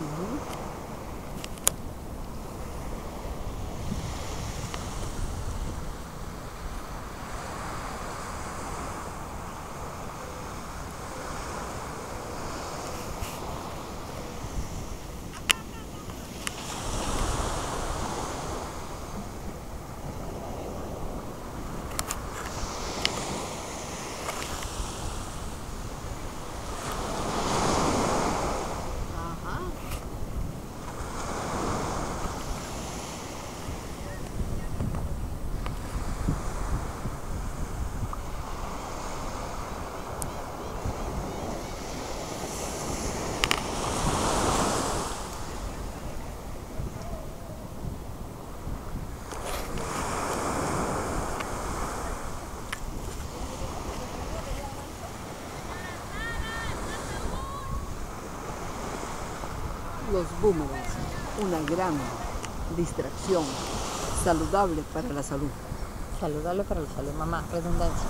嗯。Los boomerangs, una gran distracción saludable para la salud. Saludable para la salud, mamá, redundancia.